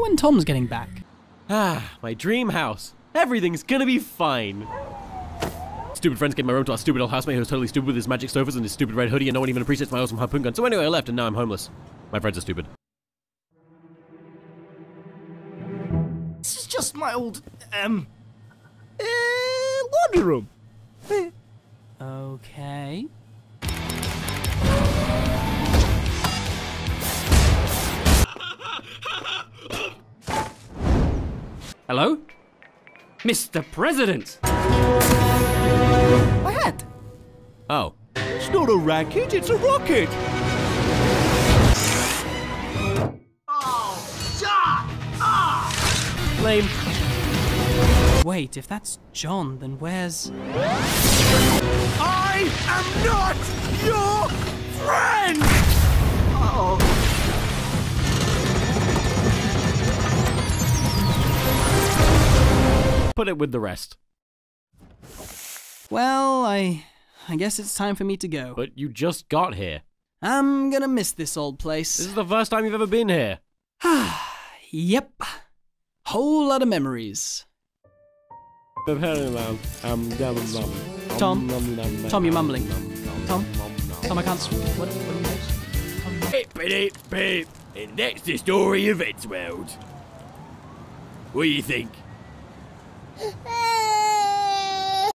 wonder when Tom's getting back. Ah, my dream house. Everything's gonna be fine. Stupid friends came my room to our stupid old housemate who was totally stupid with his magic sofas and his stupid red hoodie, and no one even appreciates my awesome harpoon gun. So anyway, I left, and now I'm homeless. My friends are stupid. This is just my old, um, uh, laundry room. Okay. Hello? Mr. President! My hat. Oh. It's not a racket, it's a rocket. Oh, John! Ah, Lame. Wait, if that's John, then where's. I am not your friend! Put it with the rest. Well, I. I guess it's time for me to go. But you just got here. I'm gonna miss this old place. This is the first time you've ever been here. yep. Whole lot of memories. Tom, Tom? Tom, you're mumbling. Tom? Tom, I can't. What, what are you doing? Beep, beep, beep. And that's the story of Eddsworld. What do you think? Hey!